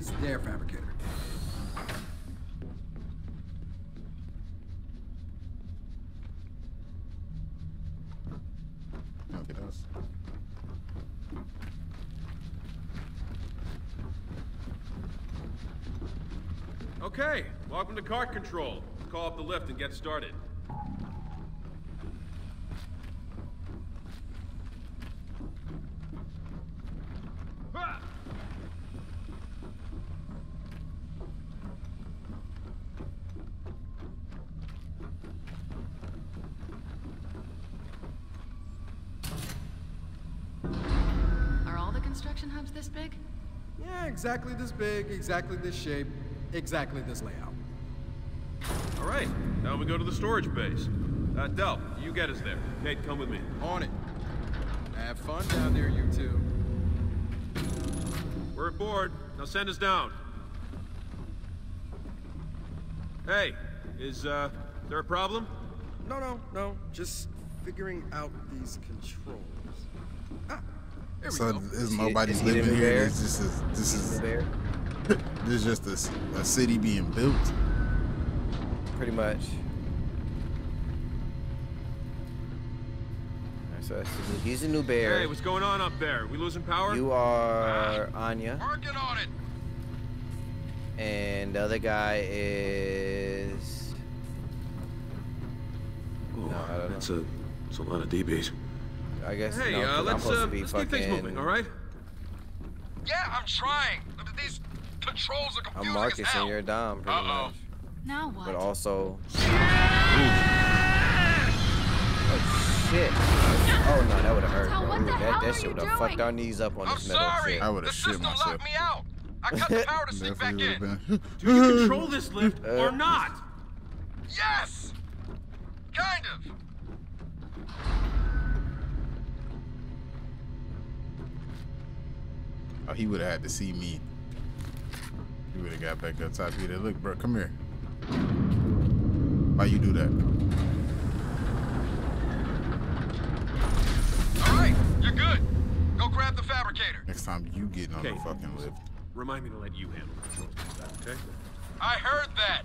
It's their fabricator. Okay, that's. Okay, welcome to cart control. Call up the lift and get started. Ha! Are all the hubs this big? Yeah, exactly this big, exactly this shape, exactly this layout. All right, now we go to the storage base. Uh, Del, you get us there. Kait, come with me. On it. Have fun down there, you two. We're aboard. Now send us down. Hey, is, uh, there a problem? No, no, no. Just figuring out these controls. Ah, there So there's nobody is he living here? bear? This just is this is There, this is just a, s- a city being built. pretty much. So that's the new, he's a new bear. Hey, what's going on up there? We losing power? you are ah. Anya, Working on it. and the other guy is. Oh, No, I don't know. that's a, that's a lot of DBs. I guess. Hey, no, 'cause uh, I'm let's, supposed uh, to be let's keep things moving, all right? Yeah, I'm trying. These controls are confusing I'm Marcus as hell. and you're Dom, pretty Uh-oh. much. Now what? But also. Oh shit! Oh no, that would have hurt. Del, bro. what the that that shit would have fucked our knees up on I'm this metal sorry. shit. I would've shit myself. locked me out. I cut the power to sink back in. been. Do you control this lift Uh, or not? Yes. Oh, he would have had to see me. He would have got back up top. He'd have look, bro, come here. Why you do that? All right, you're good. Go grab the fabricator. Next time you get on Okay. the fucking lift. Remind me to let you handle the controls okay? I heard that.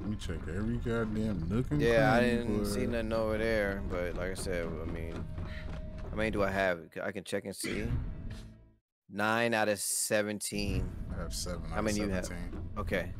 Let me check every goddamn nook and Yeah, I didn't boy. see nothing over there, but like I said, I mean, how many do I have? I can check and see. Nine out of seventeen. I have seven. How out of many you have? Okay.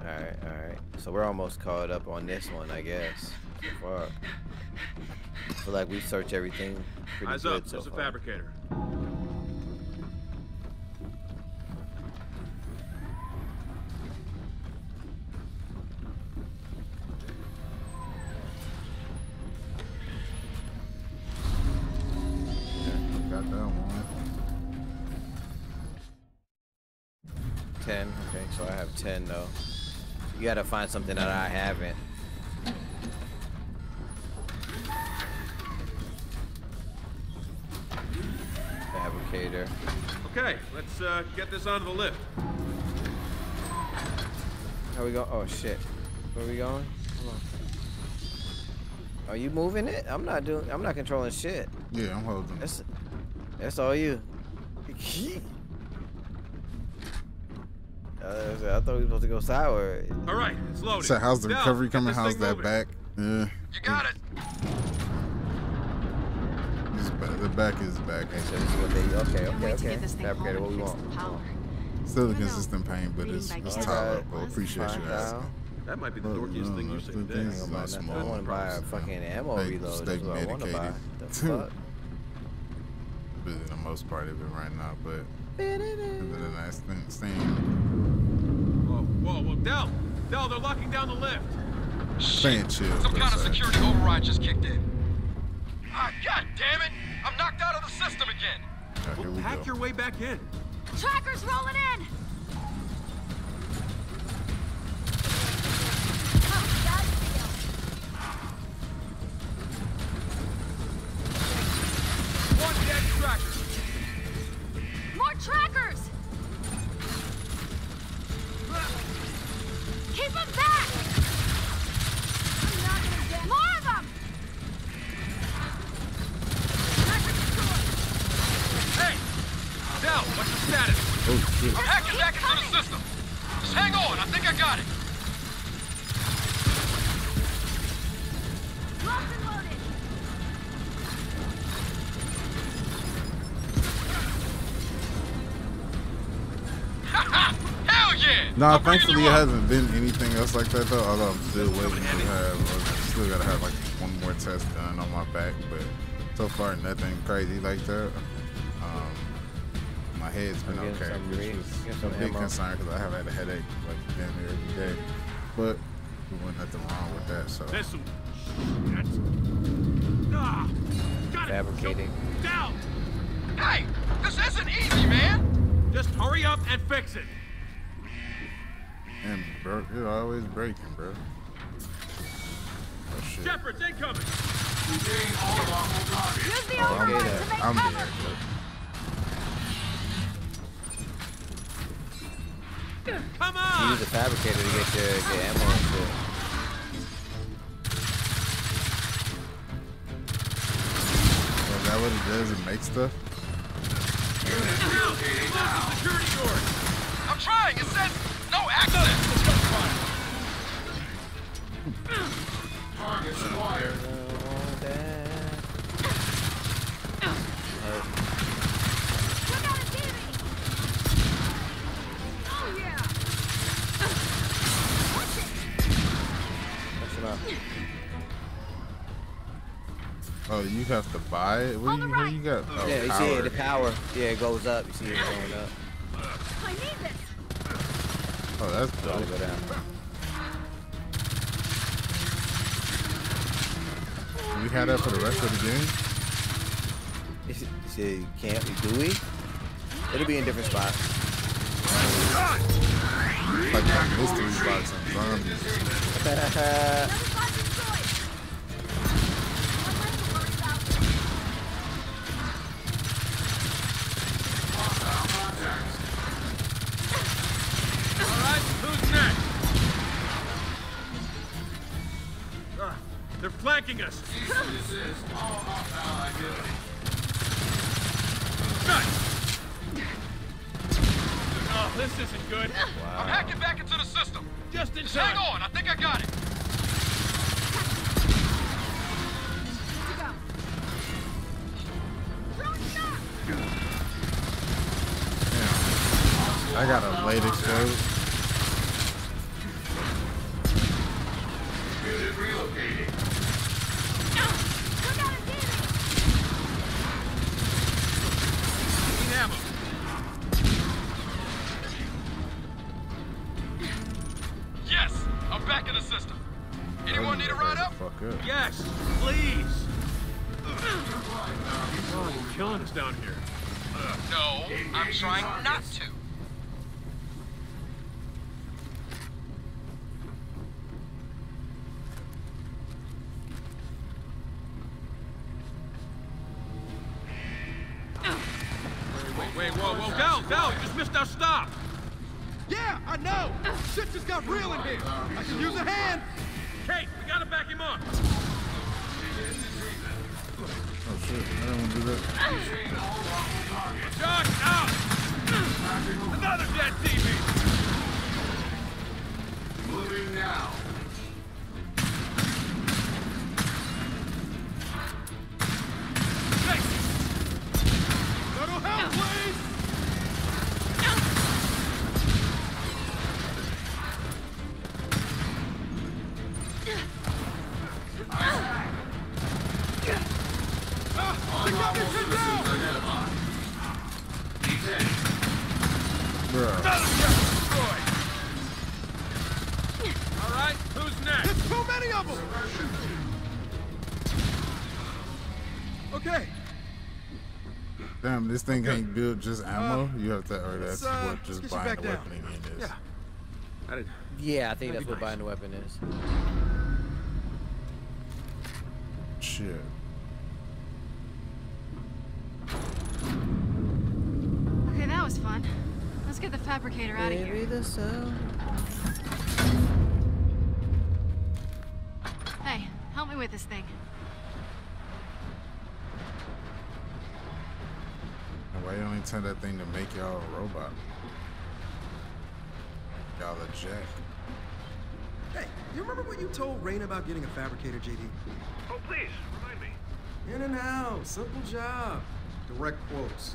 All right, all right. So we're almost caught up on this one, I guess. So far, I feel like we searched everything pretty Eyes good up, so there's a fabricator. 10. Okay, so I have 10 though. You gotta find something that I haven't. Fabricator. Okay, let's uh, get this onto the lift. How we go? Oh shit. Where we going? Are you moving it? I'm not doing. I'm not controlling shit. Yeah, I'm holding. That's, that's all you. Uh, I thought we were supposed to go sour. All right, it's loaded. So how's the Now, recovery coming? How's that moving. back? Yeah. You got it. It's ba- the back is back. Okay, so this is what they. Okay, Can't okay, wait okay. get this thing Fabricator, home what we want? Still a No, no. consistent pain, but it's back it's in. tolerable. Alright, Appreciate you asking. That might be the dorkiest no, thing you said the today. things I is don't not mind small. nothing. I want to buy a fucking ammo Stay- reload. stay That's what I want to buy. The fuck? But the most part of it right now, but other than that, staying, staying, Whoa, well, Del! Del, they're locking down the lift! Shit, Some kind of security override just kicked in. Ah, God damn it! I'm knocked out of the system again! Right, we pack go. your way back in. Tracker's rolling in! One dead tracker! More trackers! Keep them back! I'm not gonna get more of them! Hey! Del, what's the status? Oh shit. I'm hacking back into the system. Just hang on, I think I got it. Nah, I'm thankfully it hasn't been anything else like that though. Although I'm still waiting to have, I still gotta have like one more test done on my back, but so far nothing crazy like that. Um, my head's been I'm okay, which re- was a some big ammo. concern because I have had a headache like damn near every day. But there wasn't nothing wrong with that, so This'll... That's... Ah! Got it! Fabricating. Del! Hey, this isn't easy, man. Just hurry up and fix it! And bro, you're always breaking, bro. Oh shit. Shepherd's incoming! Use the Oh, I'm override there. to make I'm cover! there. Come You on! use a fabricator to get your, your ammo and shit. So is that what it does? It makes stuff. Del, close the security doors! I'm trying. It says Look out! Oh yeah! Push him out. Oh, you have to buy it. What do you, what right. you got? Oh, Yeah, you see power. it, the power. Yeah, it goes up. You see it going up. I need this! Oh, that's Gotta dope. go down. Do we have that for the rest of the game? You see- you can't. we? Do we? It'll be in different spots. Like that mystery box and zombies. They're flanking us! Nice! Oh, this isn't good. I'm hacking back into the system. Just in Just hang on, I think I got it. To go. Throwing shock! Damn. I got a late explode. Back in the system. Anyone need a ride up? Fuck up. Yes, please. Oh, you're killing us down here. Uh, no, I'm trying not to. Wait, wait, whoa, whoa, Del, Del, you just missed our stop. Yeah, I know! Shit just got real in here! I can use a hand! Kait, we gotta back him up. Oh shit, I don't want to do that. Josh, out! Another dead TV! Hey, who's next? There's too many of them! Okay, Damn, this thing can't build just ammo. you have to, or that's uh, what just buying back the down. weapon again is. Yeah. I did. Yeah, I think that's That'd what buying the weapon is. Shit. Okay, that was fun. Let's get the fabricator out of here. Baby, the sound. Me with this thing. Why you only tell that thing to make y'all a robot? Y'all a jack. Hey, you remember what you told Rain about getting a fabricator, JD? Oh, please, remind me. In and out, simple job. Direct quotes.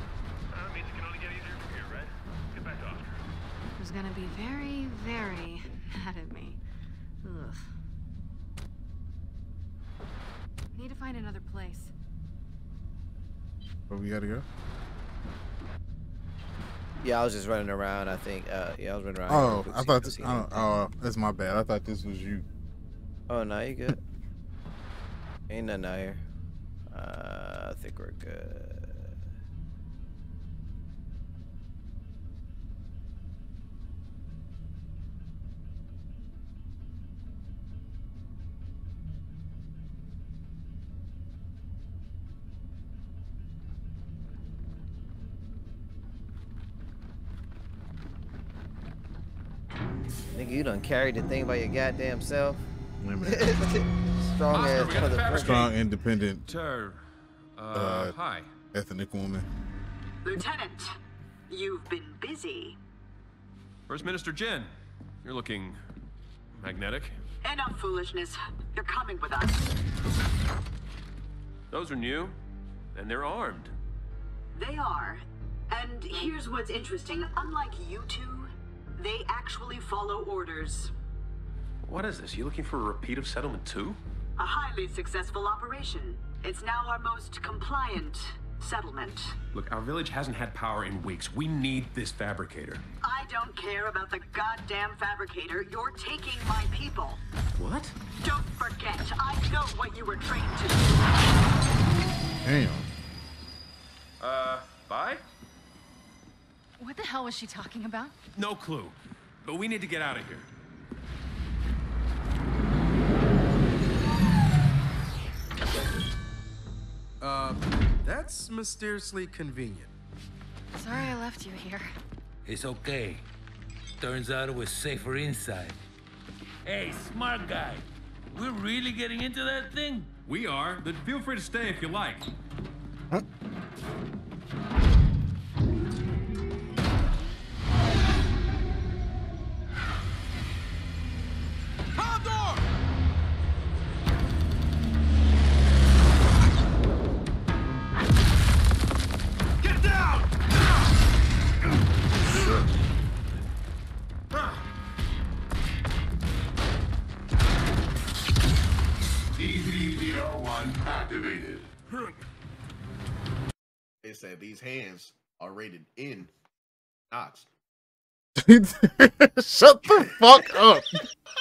Uh, that means it can only get easier from here, right? Get back to Oscar. Who's gonna be very, very mad at me. Need to find another place. Where we gotta go? Yeah, I was just running around. I think. Uh, yeah, I was running around. Oh, I thought. couldn't This, I don't, oh, that's my bad. I thought this was you. Oh no, you good. Ain't nothing out here. Uh, I think we're good. Nigga, you done carried the thing by your goddamn self. Wait a minute. Strong Oscar, ass we the motherfucker. Strong, independent, Tur. Uh, Uh, hi. ethnic woman. Lieutenant, you've been busy. First Minister Jinn. You're looking magnetic. Enough foolishness. You're coming with us. Those are new, and they're armed. They are. And here's what's interesting. Unlike you two, they actually follow orders. What is this? You looking for a repeat of Settlement 2? A highly successful operation. It's now our most compliant settlement. Look, our village hasn't had power in weeks. We need this fabricator. I don't care about the goddamn fabricator. You're taking my people. What? Don't forget, I know what you were trained to do. Damn. Uh, bye? What the hell was she talking about? No clue. But we need to get out of here. Uh, that's mysteriously convenient. Sorry I left you here. It's okay. Turns out it was safer inside. Hey, smart guy. We're really getting into that thing? We are, but feel free to stay if you like. These hands are rated in knots. Shut the fuck up.